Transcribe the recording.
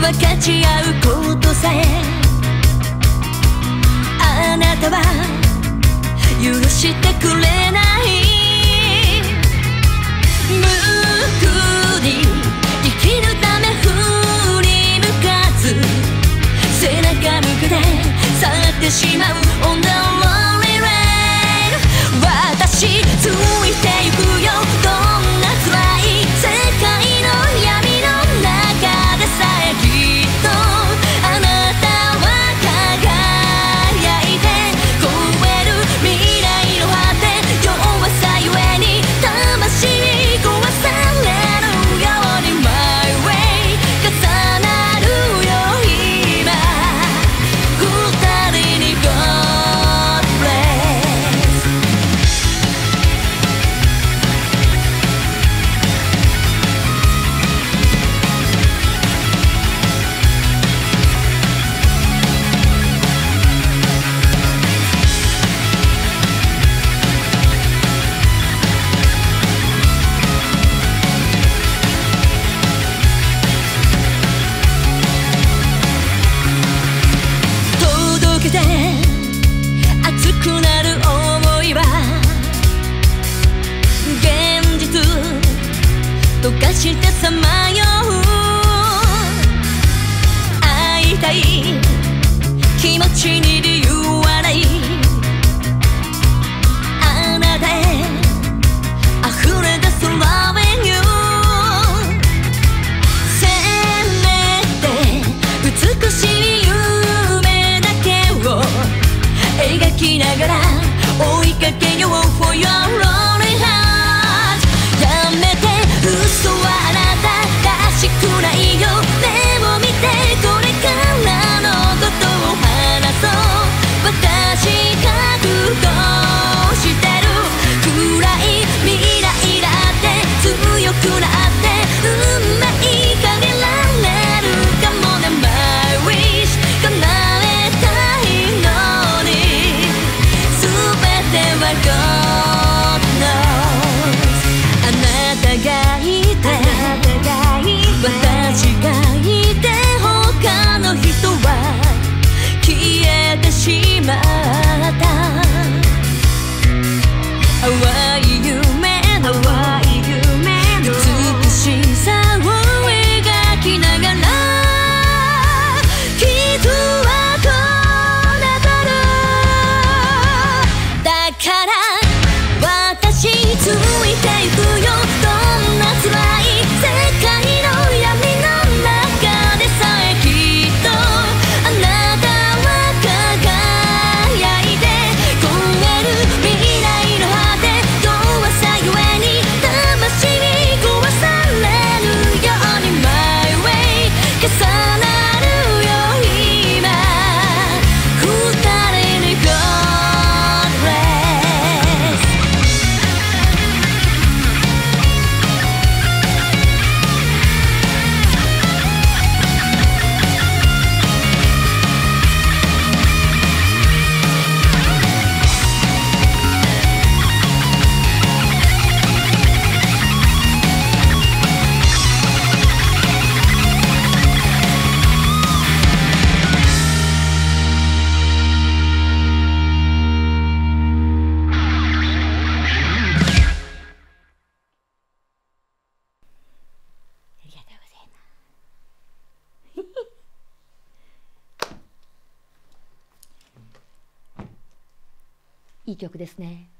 分かち合うことさえ。あなたは許してくれない。い。気持ちに my God. いい曲ですね。